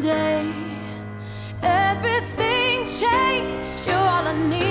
day everything changed. You're all I need.